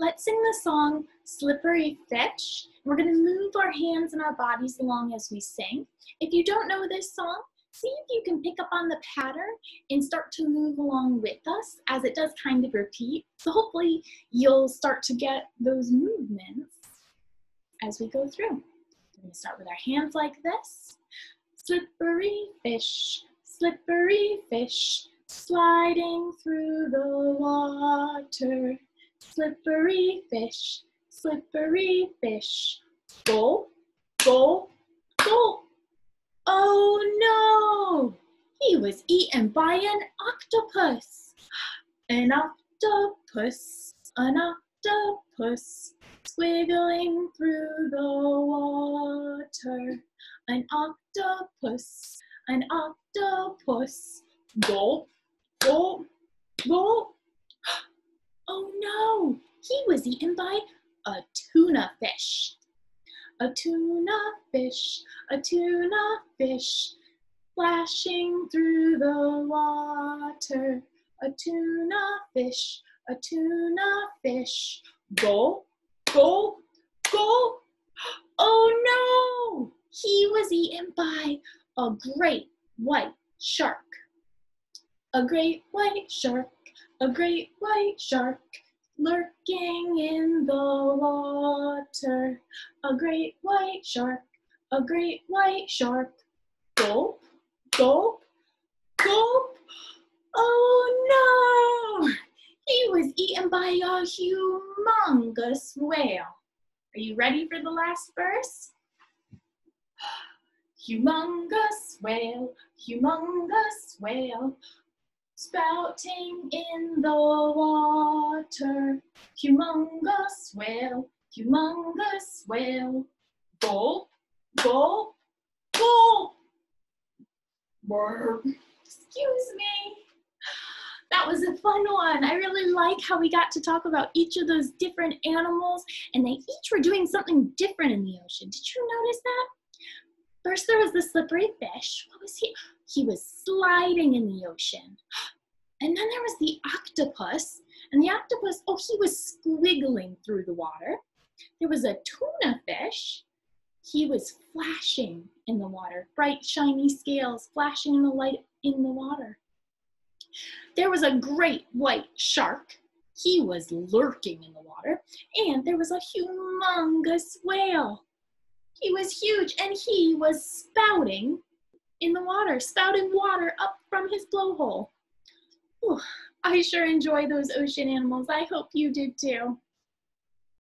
let's sing the song Slippery Fish. We're going to move our hands and our bodies along as we sing. If you don't know this song, see if you can pick up on the pattern and start to move along with us as it does kind of repeat. So hopefully you'll start to get those movements as we go through. We're to start with our hands like this. Slippery fish, slippery fish, sliding through the water. Slippery fish, slippery fish. Go, go, go. Oh no! He was eaten by an octopus. An octopus, an octopus, swiggling through the water. An octopus, an octopus. Go, go, go. Was eaten by a tuna fish. A tuna fish, a tuna fish, flashing through the water. A tuna fish, a tuna fish. Go, go, go. Oh no! He was eaten by a great white shark. A great white shark a great white shark lurking in the water. A great white shark, a great white shark. Gulp, gulp, gulp. Oh no! He was eaten by a humongous whale. Are you ready for the last verse? Humongous whale, humongous whale, spouting in the water. Humongous whale, humongous whale. Gulp, gulp, gulp. Burp. Excuse me. That was a fun one. I really like how we got to talk about each of those different animals and they each were doing something different in the ocean. Did you notice that? First there was the slippery fish. What was he? He was sliding in the ocean. And then there was the octopus. And the octopus, oh, he was squiggling through the water. There was a tuna fish. He was flashing in the water, bright, shiny scales flashing in the light in the water. There was a great white shark. He was lurking in the water. And there was a humongous whale. He was huge and he was spouting in the water, spouting water up from his blowhole. I sure enjoy those ocean animals. I hope you did too.